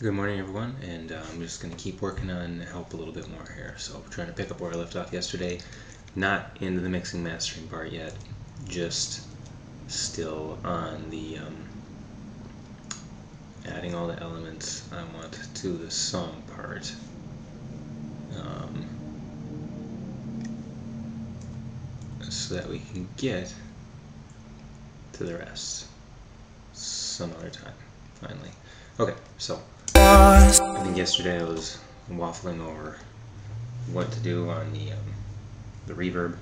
Good morning, everyone, and uh, I'm just going to keep working on help a little bit more here. So, trying to pick up where I left off yesterday. Not into the mixing mastering part yet, just still on the um, adding all the elements I want to the song part. Um, so that we can get to the rest some other time, finally. Okay, so I think yesterday I was waffling over what to do on the um, the reverb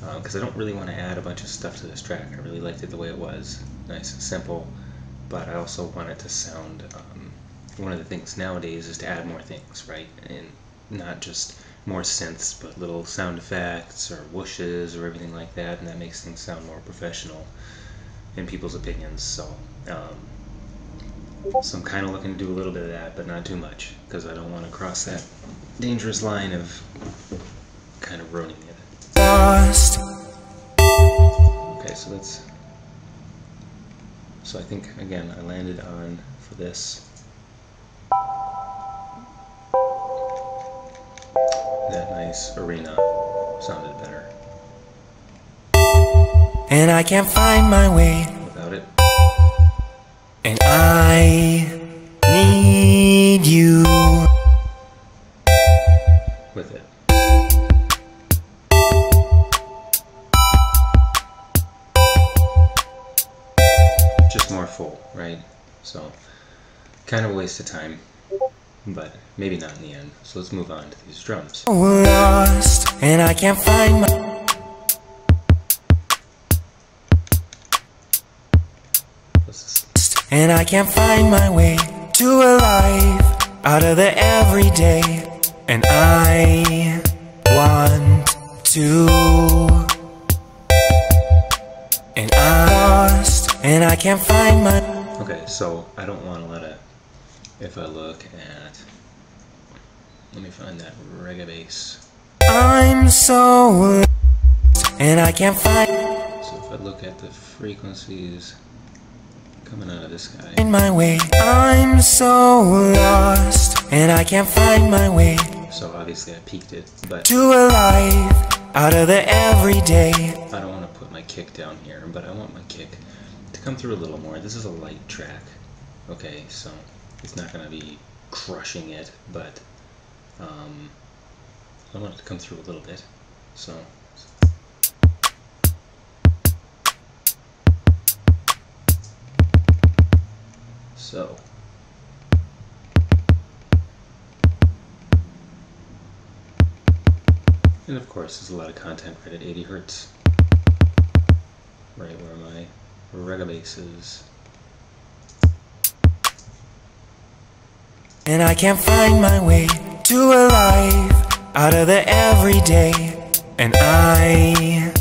because uh, I don't really want to add a bunch of stuff to this track. I really liked it the way it was, nice and simple, but I also want it to sound. Um, one of the things nowadays is to add more things, right? And not just more synths, but little sound effects or whooshes or everything like that, and that makes things sound more professional in people's opinions. So. Um, so I'm kind of looking to do a little bit of that, but not too much, because I don't want to cross that dangerous line of kind of ruining it. Lost. Okay, so that's... So I think, again, I landed on, for this, that nice arena sounded better. And I can't find my way I need you With it Just more full, right? So, kind of a waste of time but maybe not in the end. So let's move on to these drums. Lost, and I can't find my And I can't find my way to a life out of the everyday. And I want to. And I'm lost and I can't find my. Okay, so I don't want to let it. If I look at let me find that reggae bass. I'm so and I can't find. So if I look at the frequencies coming out of this guy. In my way, I'm so lost, and I can't find my way. So obviously I peaked it, but to a life out of the everyday. I don't want to put my kick down here, but I want my kick to come through a little more. This is a light track, okay, so it's not going to be crushing it, but um, I want it to come through a little bit. So So. And of course there's a lot of content right at 80 hertz. Right where my reggae bass is. And I can't find my way to a life out of the everyday. And I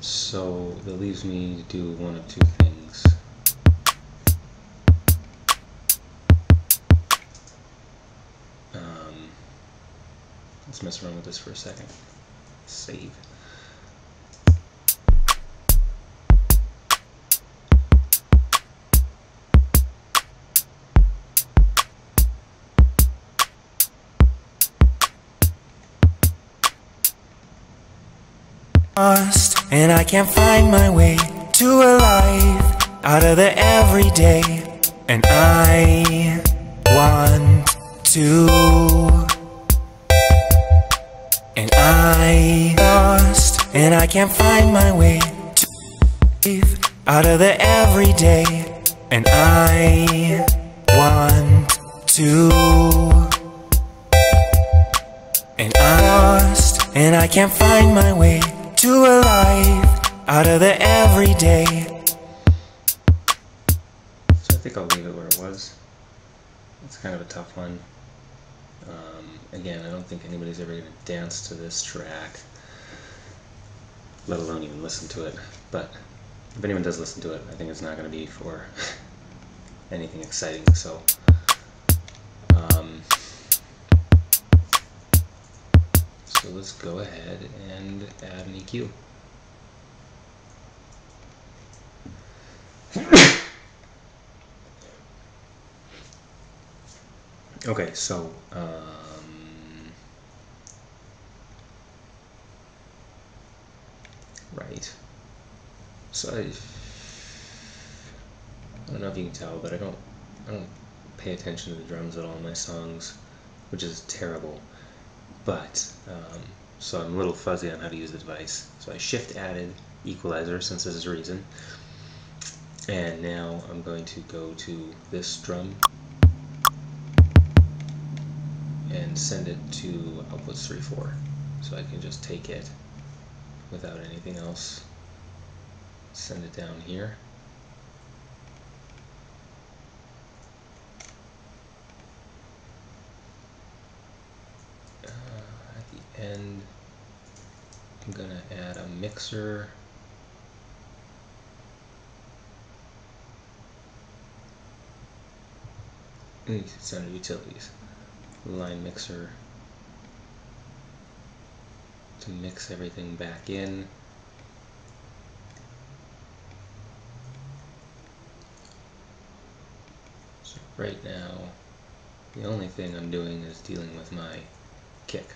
so that leaves me to do one of two things Let's mess around with this for a second. Save. Lost, and I can't find my way to a life out of the everyday, and I want to I lost And I can't find my way Out of the everyday. And I want to. And I lost And I can't find my way to a life Out of the everyday. So I think I'll leave it where it was. It's kind of a tough one again, I don't think anybody's ever going to dance to this track, let alone even listen to it. But if anyone does listen to it, I think it's not going to be for anything exciting. So, um, so let's go ahead and add an EQ. Okay, so um, right. So I, I don't know if you can tell, but I don't I don't pay attention to the drums at all in my songs, which is terrible. But um, so I'm a little fuzzy on how to use the device. So I shift added equalizer since this is Reason. And now I'm going to go to this drum and send it to outputs 3, 4. So I can just take it without anything else, send it down here. Uh, at the end, I'm going to add a mixer. It's under utilities line mixer to mix everything back in. So right now, the only thing I'm doing is dealing with my kick.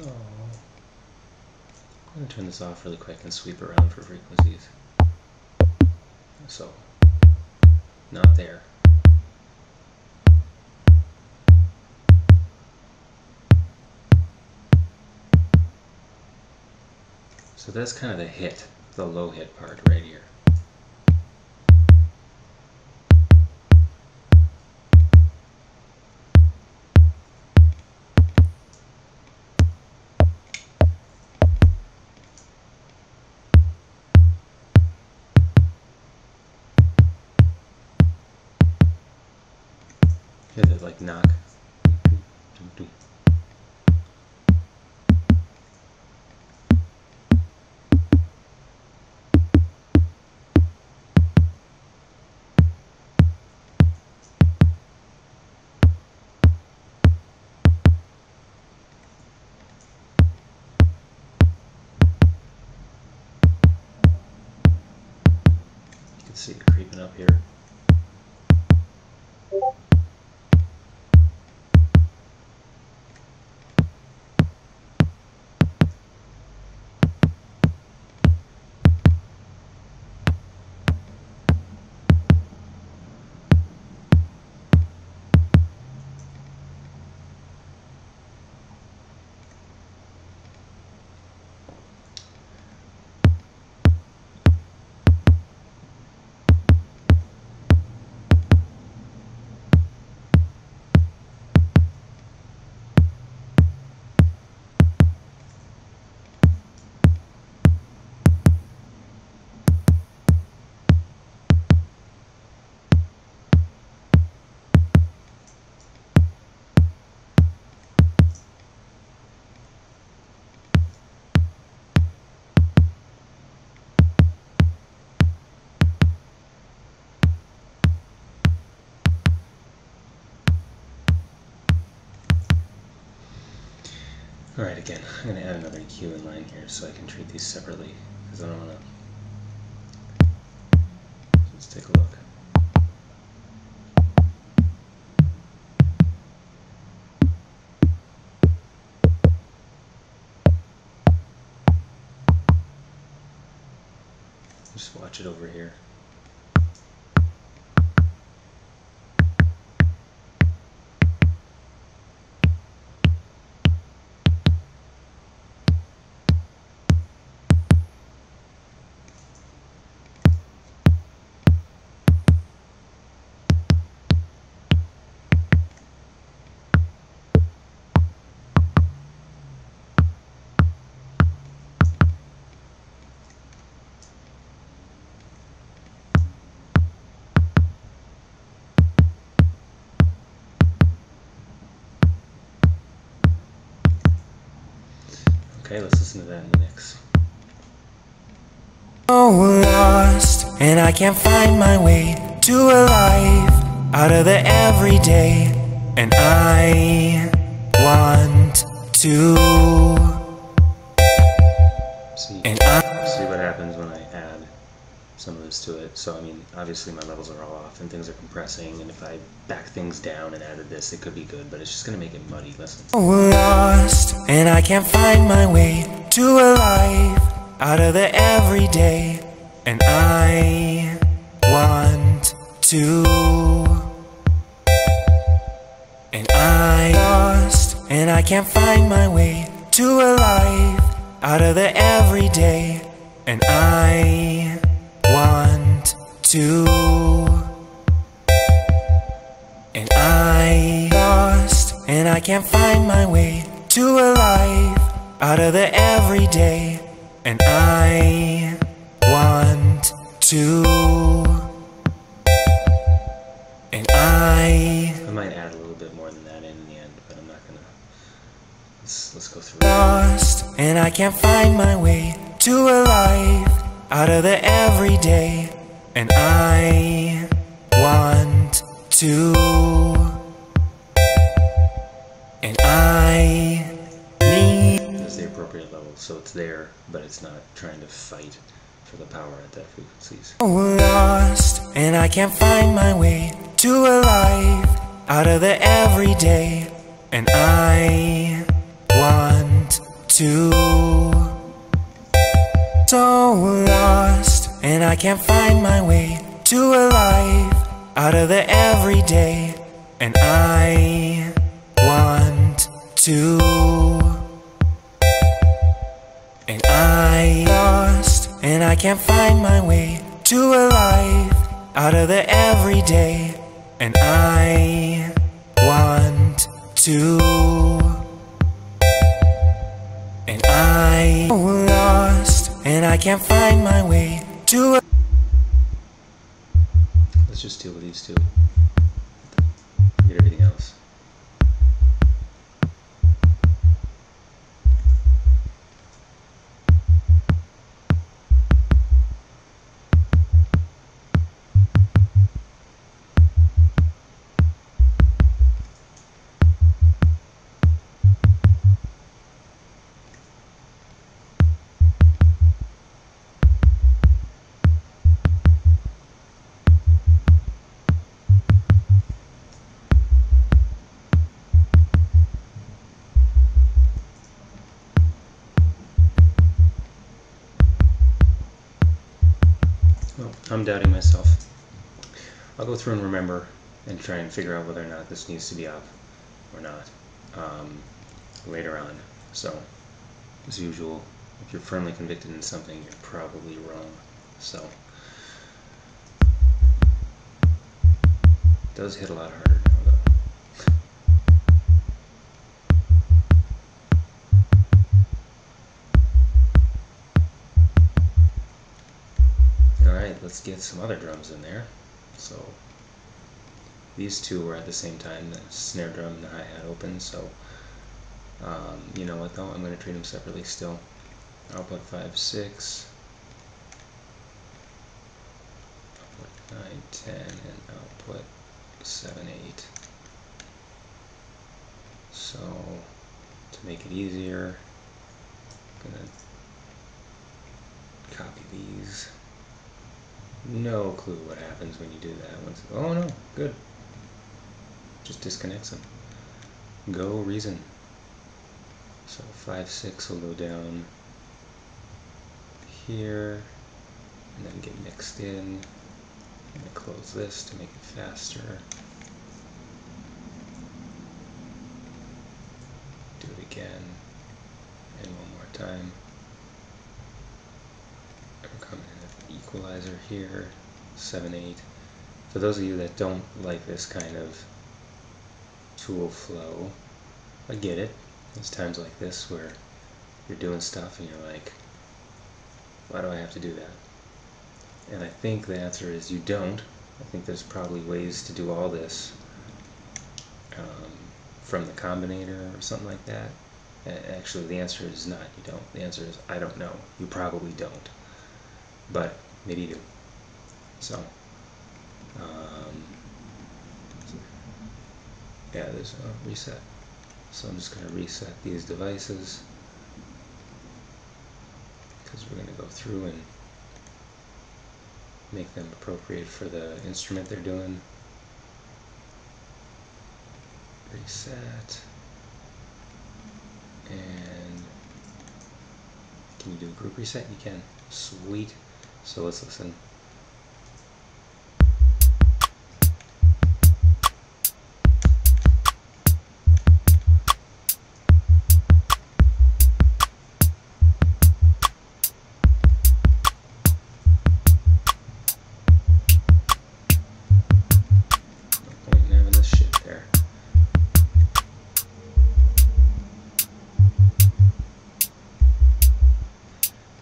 So I'm going to turn this off really quick and sweep around for frequencies. So, not there. So that's kind of the hit, the low hit part right here. Yeah, they like knock. You can see it creeping up here. Alright, again, I'm going to add another EQ in line here so I can treat these separately, because I don't want to... Let's take a look. Just watch it over here. Okay, let's listen to that in the mix. Oh, lost, and I can't find my way to a life out of the everyday, and I want to. Some to it. So, I mean, obviously my levels are all off and things are compressing, and if I back things down and added this, it could be good, but it's just to make it muddy. Listen. oh, lost, and I can't find my way to a life out of the everyday, and I want to. And I lost, and I can't find my way to a life out of the everyday, and I want to. And I lost, and I can't find my way to a life out of the everyday, and I want to. And I I might add a little bit more than that in the end, but I'm not to. Let's, let's go through lost, and I can't find my way to a life out of the everyday, and I want to. And I need. It's the appropriate level, so it's there, but it's not trying to fight for the power at that frequencies. lost, and I can't find my way to a life out of the everyday, and I want to. So lost, and I can't find my way to a life out of the everyday, and I want to. And I lost, and I can't find my way to a life out of the everyday, and I want to. And I lost, and I can't find my way to Let's just deal with these two. I'm doubting myself. I'll go through and remember and try and figure out whether or not this needs to be up or not um, later on. So, as usual, if you're firmly convicted in something, you're probably wrong. So, it does hit a lot harder Alright, let's get some other drums in there. So these two were at the same time, the snare drum and the hi-hat open, so um, you know what though, I'm going to treat them separately still. Output 5, 6, output 9, 10, and output 7, 8. So to make it easier, I'm gonna copy these. No clue what happens when you do that. Once, oh no, good. Just disconnects them. Go Reason. So 5, 6 will go down here and then get mixed in. I'm going to close this to make it faster. Do it again and one more time. We're coming in with the equalizer here, 7, 8. For those of you that don't like this kind of tool flow, I get it. There's times like this where you're doing stuff and you're like, why do I have to do that? And I think the answer is you don't. I think there's probably ways to do all this um, from the combinator or something like that. Actually, the answer is not you don't. The answer is I don't know. You probably don't. But maybe do. So, um, yeah, there's a reset. So I'm just going to reset these devices because we're going to go through and make them appropriate for the instrument they're doing. Reset. And can you do a group reset? You can. Sweet. So let's listen.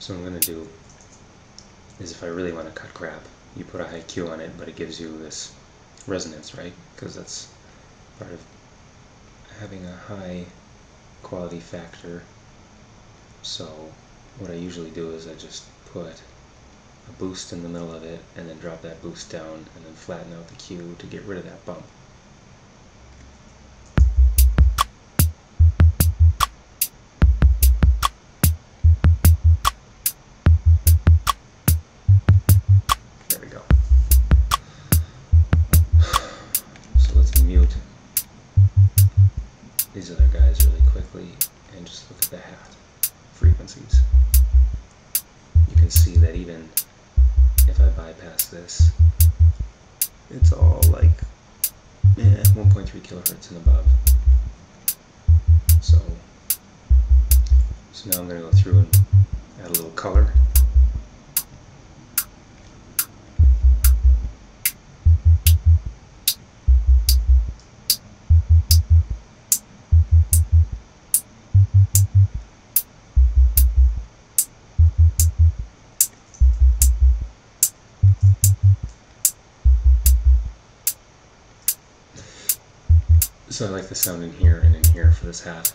So I'm going to do is if I really want to cut crap, you put a high Q on it, but it gives you this resonance, right? Because that's part of having a high quality factor. So what I usually do is I just put a boost in the middle of it and then drop that boost down and then flatten out the Q to get rid of that bump. So I like the sound in here and in here for this hat.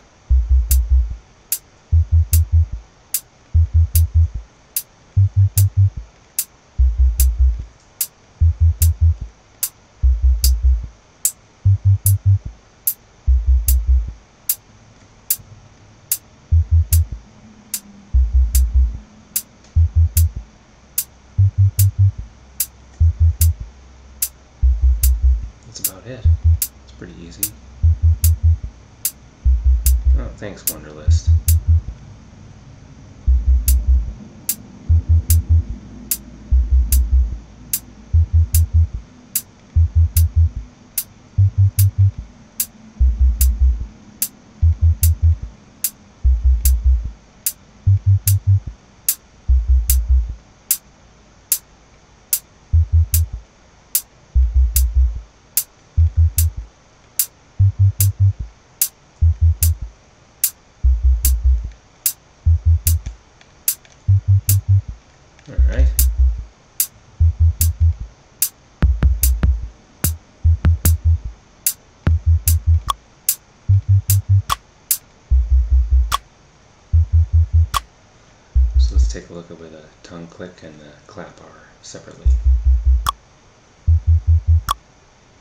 Click and the clap are separately.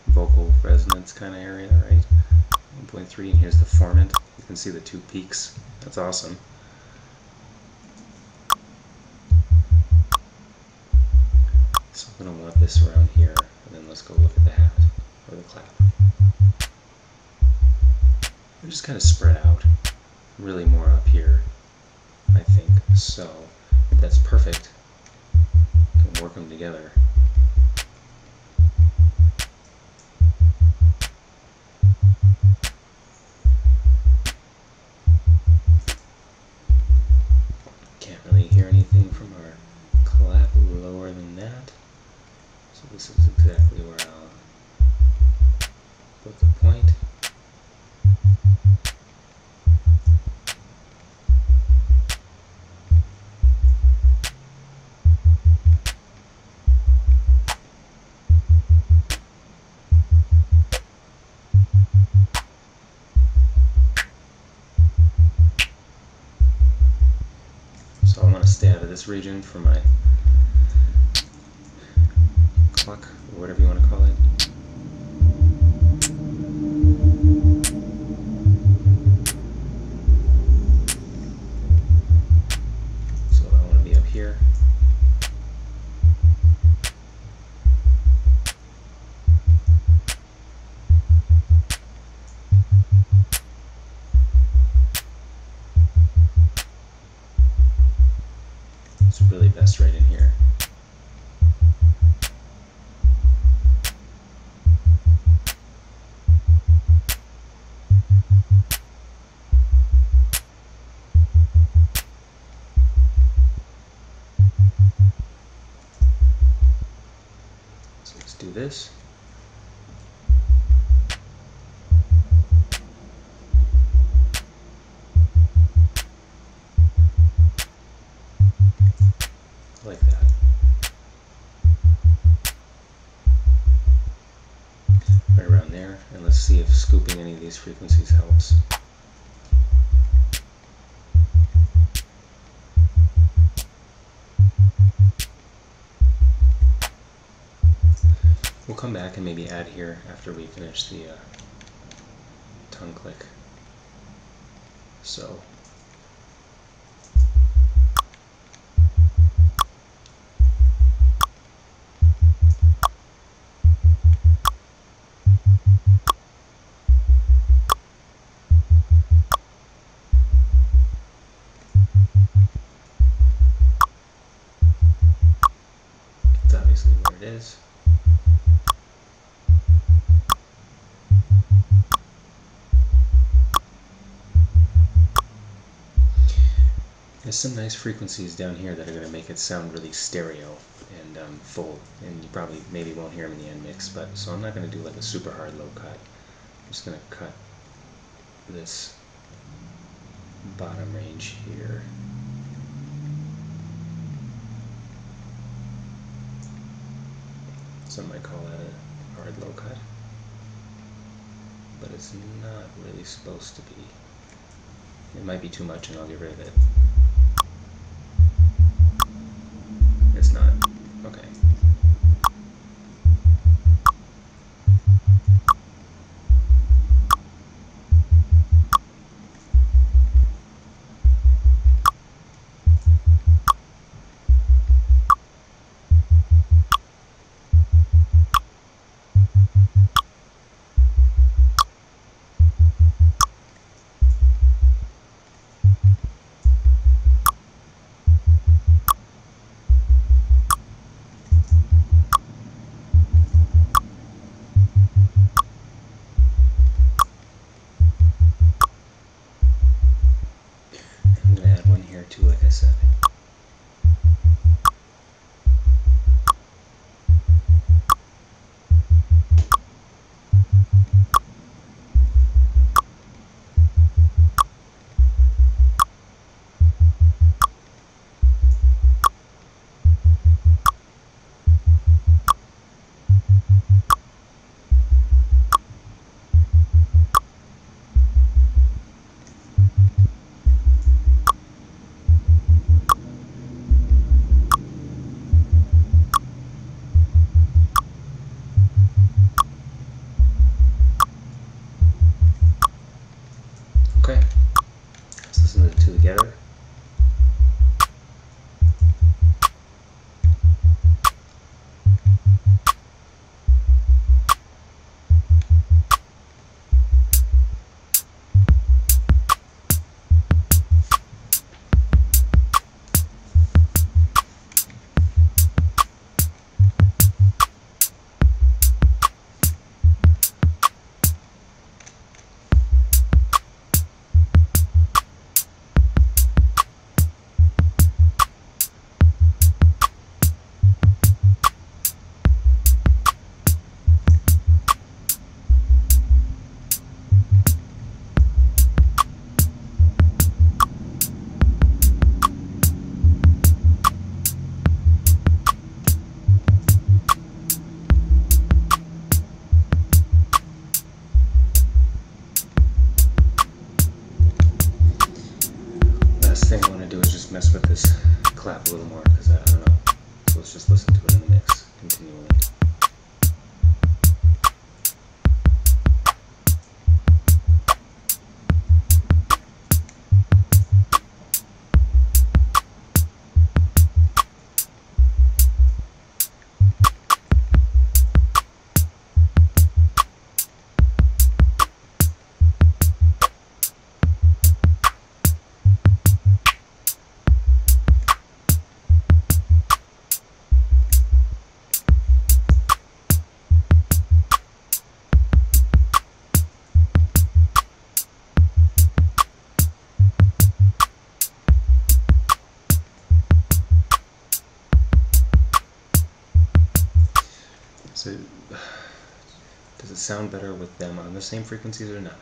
Vocal resonance kind of area, right? 1.3, and here's the formant. You can see the two peaks. That's awesome. So I'm going to want this around here, and then let's go look at the hat, or the clap. They're just kind of spread out, really more up here, I think. So that's perfect. Can work them together. This region for my cluck, or whatever you want this. like that. Right around there, and let's see if scooping any of these frequencies helps. Come back and maybe add here after we finish the uh, tongue click. So some nice frequencies down here that are going to make it sound really stereo and um, full, and you probably maybe won't hear them in the end mix, but so I'm not going to do like a super hard low cut. I'm just going to cut this bottom range here. Some might call that a hard low cut, but it's not really supposed to be. It might be too much and I'll get rid of it. Not. Does it sound better with them on the same frequencies or not?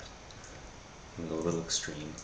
I'm to go a little extreme.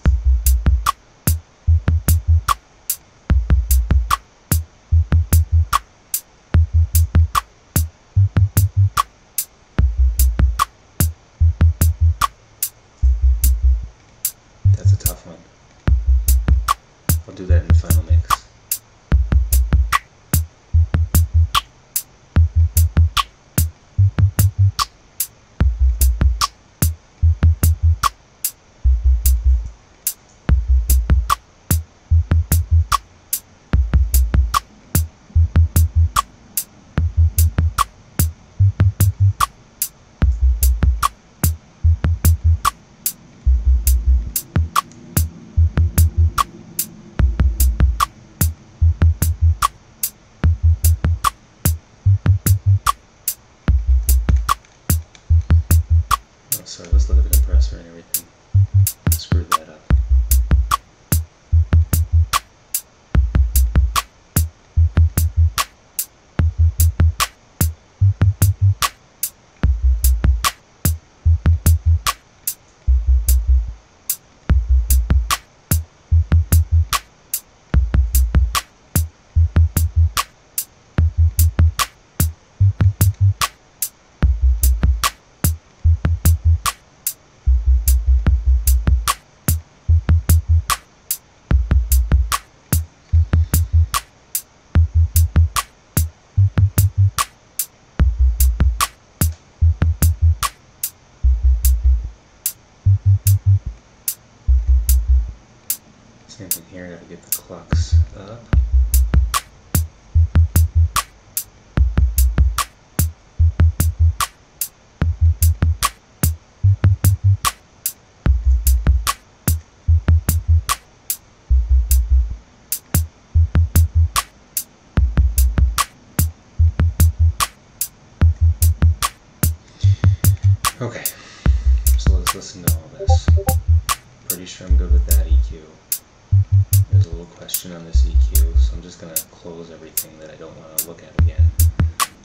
So I'm just going to close everything that I don't want to look at again,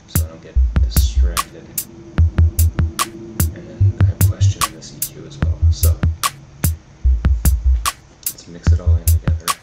so I don't get distracted. And then I have a question on this EQ as well. So, let's mix it all in together.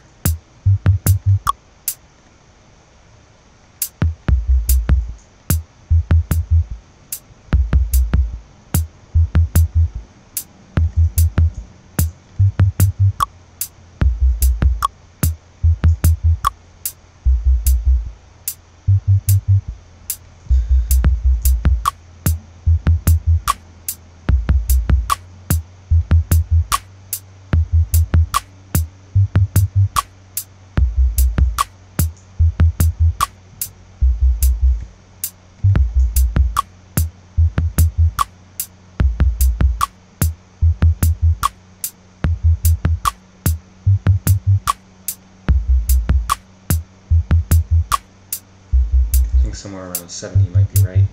2007, you might be right.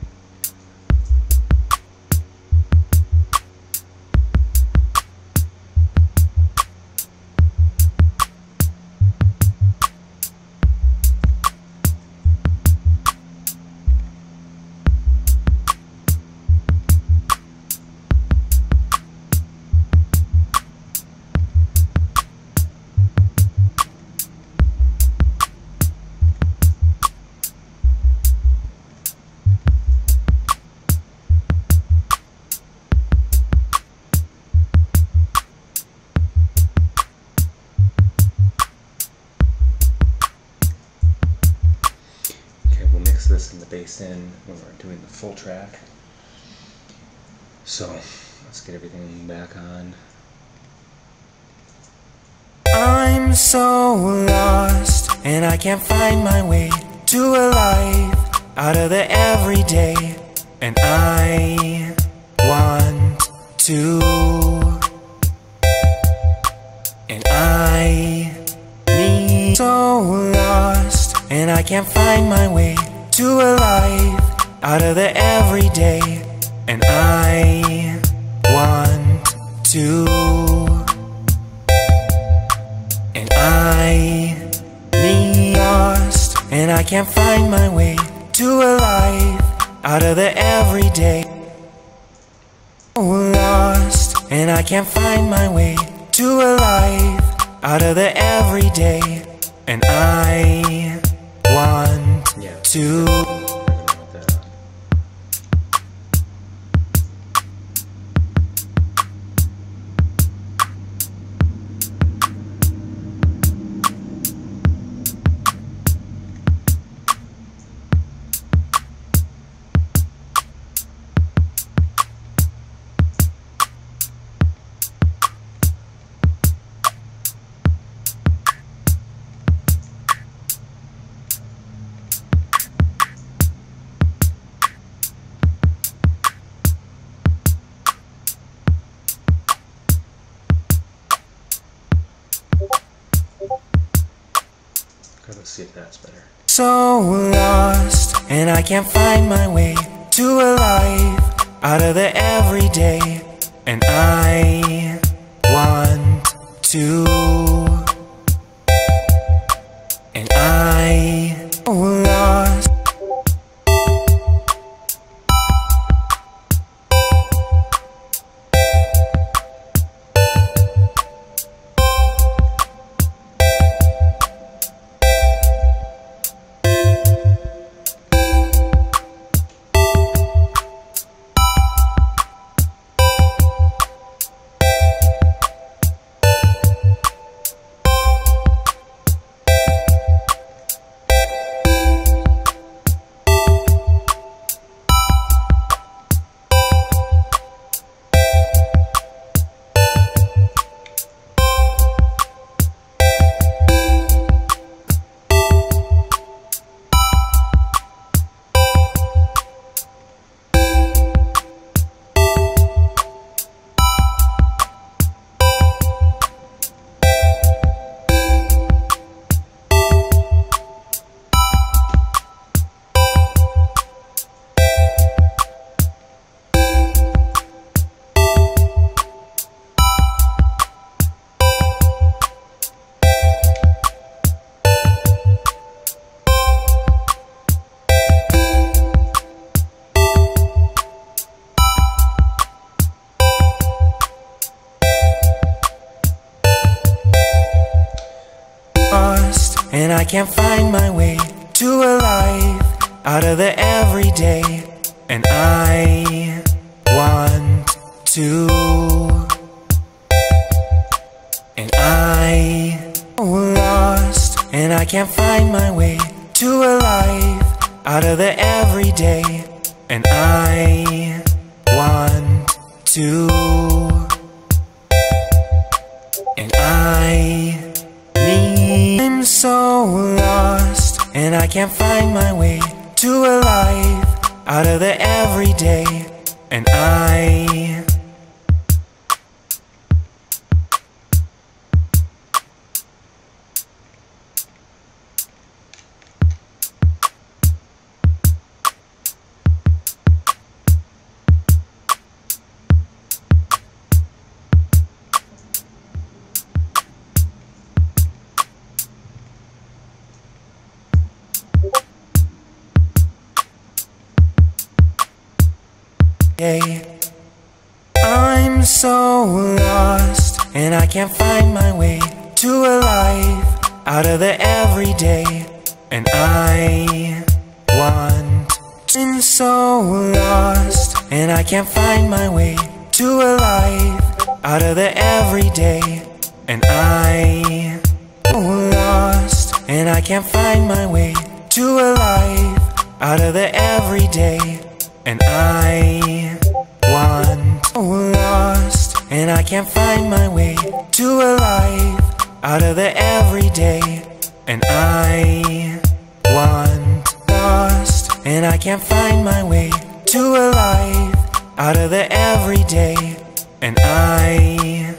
Bass in when we're doing the full track. So, let's get everything back on. I'm so lost and I can't find my way to a life out of the everyday and I want to and I need so lost and I can't find my way to a life out of the everyday and I want to and I need lost and I can't find my way to a life out of the everyday. Lost, and I can't find my way to a life out of the everyday. And I want. To. Lost, and I can't find my way to a life out of the everyday. And I want to. Can't find my way to a life out of the everyday. And I Day. I'm so lost, and I can't find my way to a life out of the everyday. And I want. I'm so lost, and I can't find my way to a life out of the everyday. And I lost, and I can't find my way to a life out of the everyday. And I lost, and I can't find my way to a life out of the everyday. And I want lost, and I can't find my way to a life out of the everyday. And I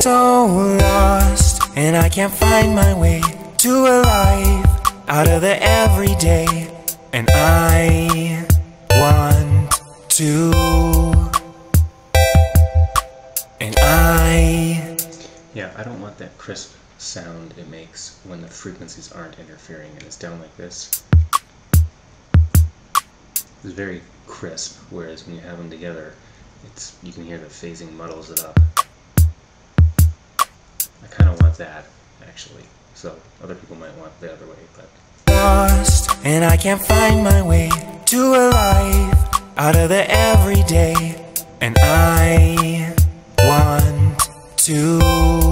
so lost, and I can't find my way to a life out of the everyday. And I want to. Yeah, I don't want that crisp sound it makes when the frequencies aren't interfering and it's down like this. It's very crisp, whereas when you have them together, it's you can hear the phasing muddles it up. I kind of want that, actually. So other people might want the other way, but... Lost, and I can't find my way to a life out of the everyday. And I want to.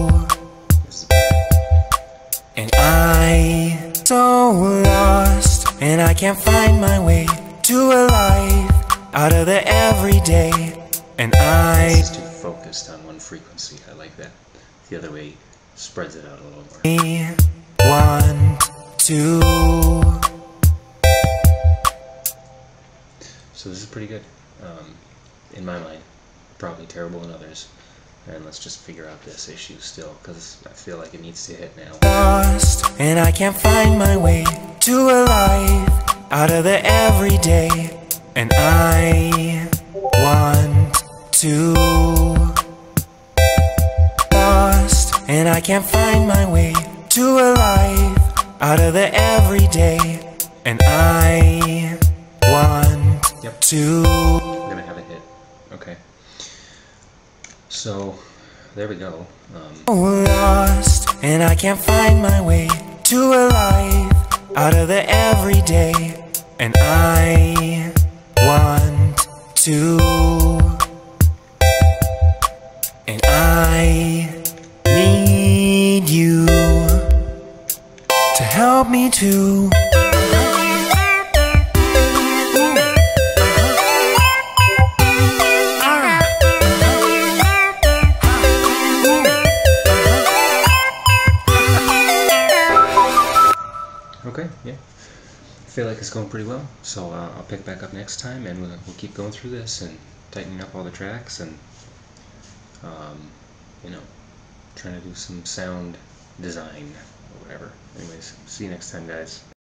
Lost, and I can't find my way to a life out of the everyday. And I. Is too focused on one frequency. I like that. The other way spreads it out a little more. One, two So this is pretty good, um, in my mind. Probably terrible in others. And let's just figure out this issue still, because I feel like it needs to hit now. Lost, and I can't find my way to a life out of the everyday. And I want to. Lost, and I can't find my way to a life out of the everyday. And I want Yep. to. So, there we go. Um, Lost, and I can't find my way to a life out of the everyday. And I want to. And I need you to help me to. Okay, yeah. I feel like it's going pretty well. So uh, I'll pick back up next time and we'll, we'll keep going through this and tightening up all the tracks and, um, you know, trying to do some sound design or whatever. Anyways, see you next time, guys.